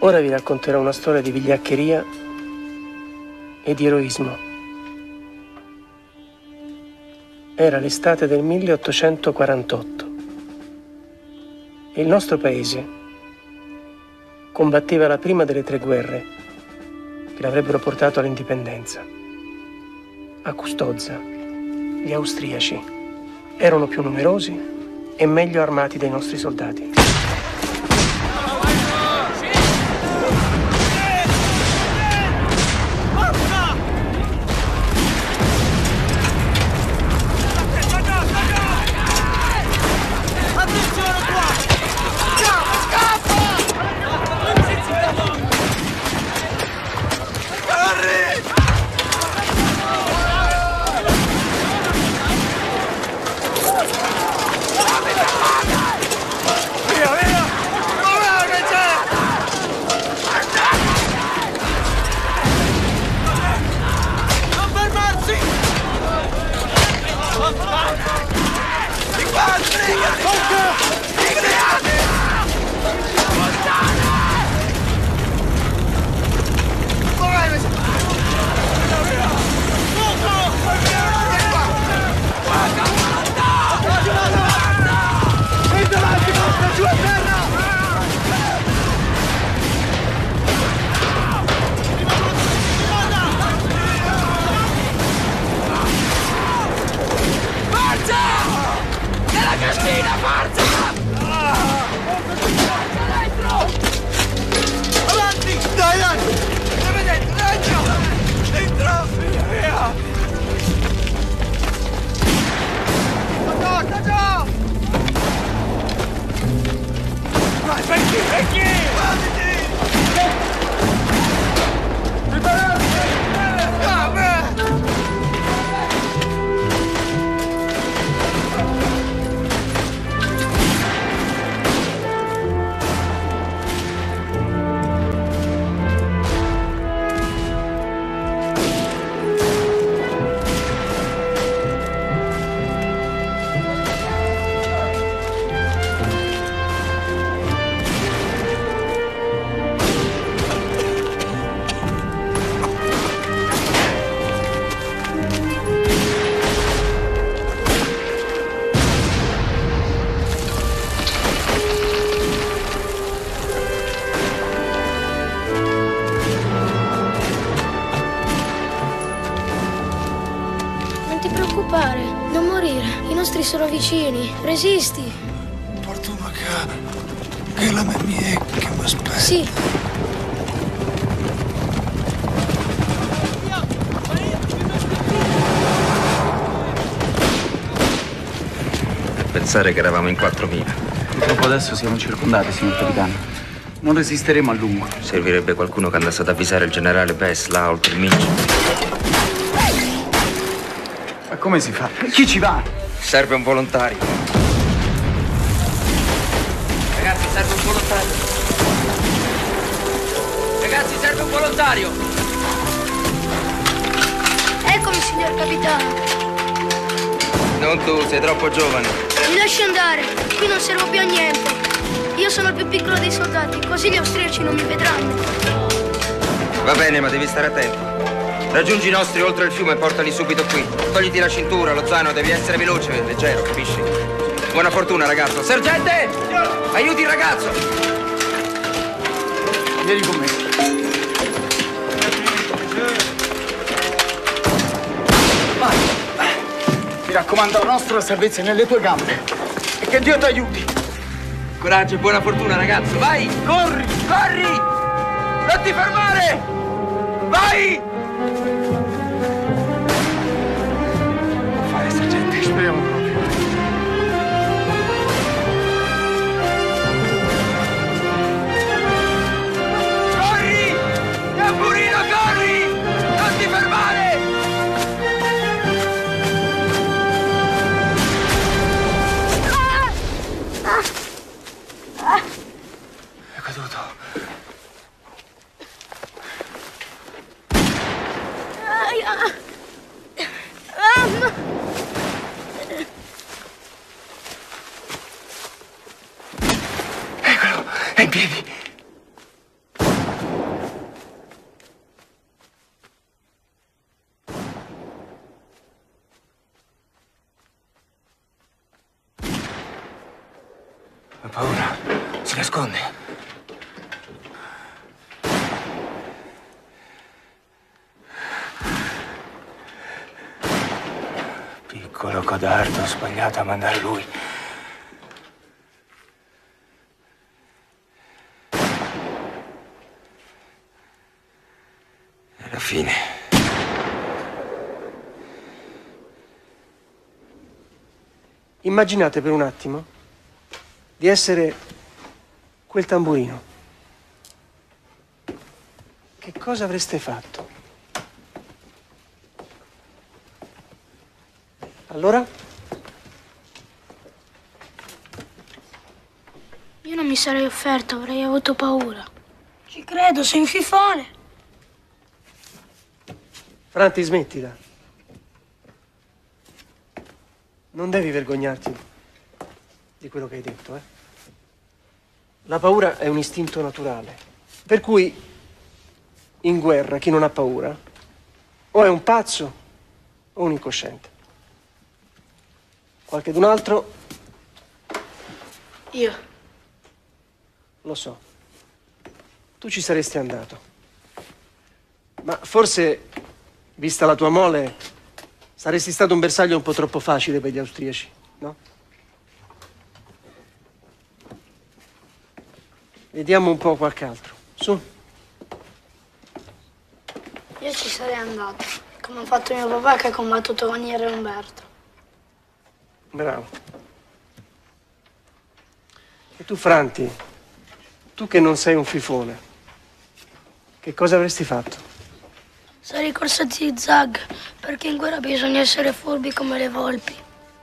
Ora vi racconterò una storia di vigliaccheria e di eroismo. Era l'estate del 1848 e il nostro paese combatteva la prima delle tre guerre che l'avrebbero portato all'indipendenza. A Custozza, gli austriaci erano più numerosi e meglio armati dei nostri soldati. Non ti preoccupare, non morire. I nostri sono vicini. Resisti. Portami che, che la mia è che mi aspetta. Sì. Pensare che eravamo in 4.000. Purtroppo adesso siamo circondati, signor capitano. Non resisteremo a lungo. Servirebbe qualcuno che andasse ad avvisare il generale Bess, l'Ault, il Minci. Come si fa? Chi ci va? Serve un volontario. Ragazzi, serve un volontario. Ragazzi, serve un volontario. Eccomi, signor capitano. Non tu, sei troppo giovane. Mi lasci andare. Qui non servo più a niente. Io sono il più piccolo dei soldati, così gli austriaci non mi vedranno. Va bene, ma devi stare attento. Raggiungi i nostri oltre il fiume e portali subito qui. Togliti la cintura, lo zaino, devi essere veloce, leggero, capisci? Buona fortuna, ragazzo. Sergente! Aiuti il ragazzo! Vieni con me. Vai. Mi raccomando, la nostra salvezza è nelle tue gambe. E che Dio ti aiuti. Coraggio e buona fortuna, ragazzo. Vai! Corri! Corri! Non ti fermare! Vai! Si nasconde? Piccolo codardo, ho sbagliato a mandare lui. La fine. Immaginate per un attimo di essere quel tamburino. Che cosa avreste fatto? Allora? Io non mi sarei offerto, avrei avuto paura. Ci credo, sei un fifone. Franti, smettila. Non devi vergognarti di quello che hai detto, eh? La paura è un istinto naturale. Per cui, in guerra, chi non ha paura o è un pazzo o un incosciente. Qualche d'un altro, Io. lo so. Tu ci saresti andato. Ma forse, vista la tua mole, saresti stato un bersaglio un po' troppo facile per gli austriaci, no? Vediamo un po' qualche altro. Su. Io ci sarei andato, come ha fatto mio papà che ha combattuto con Iere Umberto. Bravo. E tu, Franti, tu che non sei un fifone, che cosa avresti fatto? Sarei corso a zig-zag, perché in guerra bisogna essere furbi come le volpi.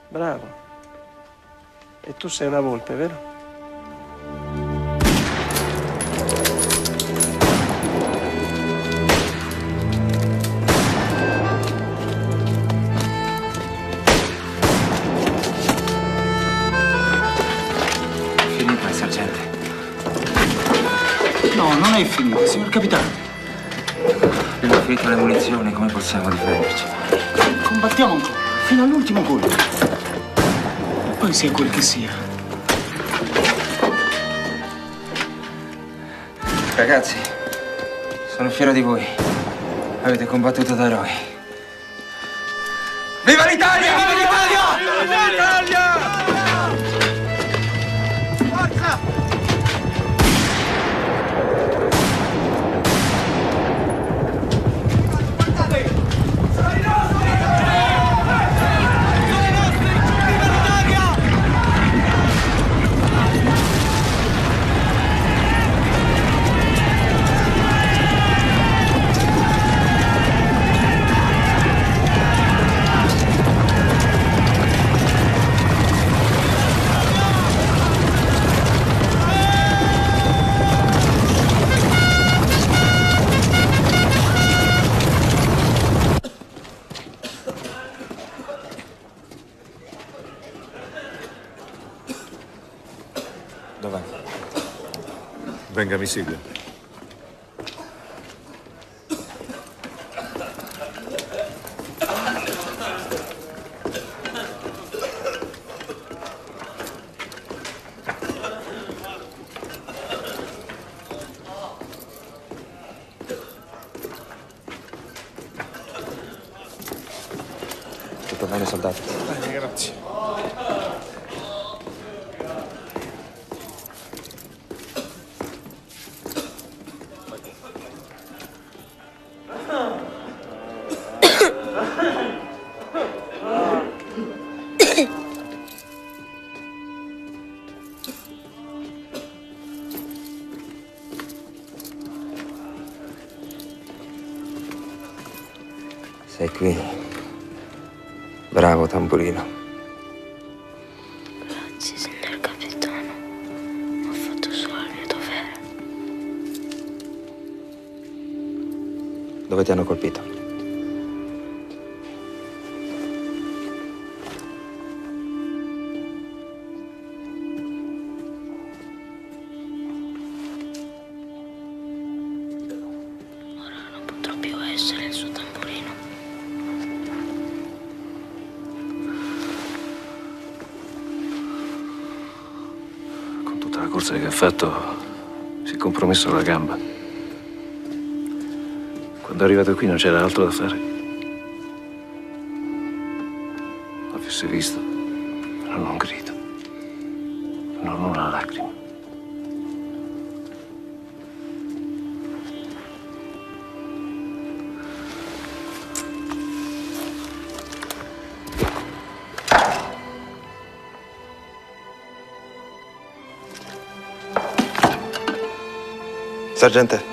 Bravo. E tu sei una volpe, vero? Signor capitano. Abbiamo finito le munizioni, come possiamo difenderci? Combattiamo ancora, fino all'ultimo colpo. Poi sia quel che sia. Ragazzi, sono fiero di voi. Avete combattuto da eroi. Dov'è? Venga, mi segua. Tutto bene, soldato? Bene, grazie. Sei qui. Bravo, tamburino. Grazie, signor capitano. Ho fatto solo il mio dovere. Dove ti hanno colpito? Essere il suo tamburino. Con tutta la corsa che ha fatto si è compromesso la gamba. Quando è arrivato qui non c'era altro da fare. L'avesse visto, non grido, non una lacrima. Sergente.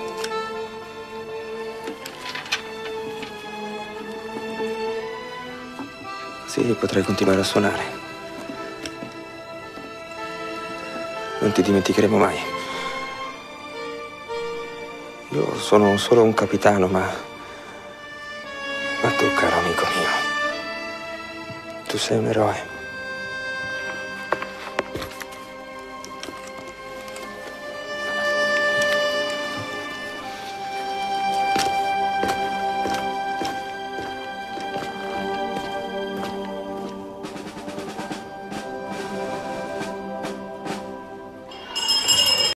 Sì, potrei continuare a suonare. Non ti dimenticheremo mai. Io sono solo un capitano, ma... Ma tu, caro amico mio, tu sei un eroe.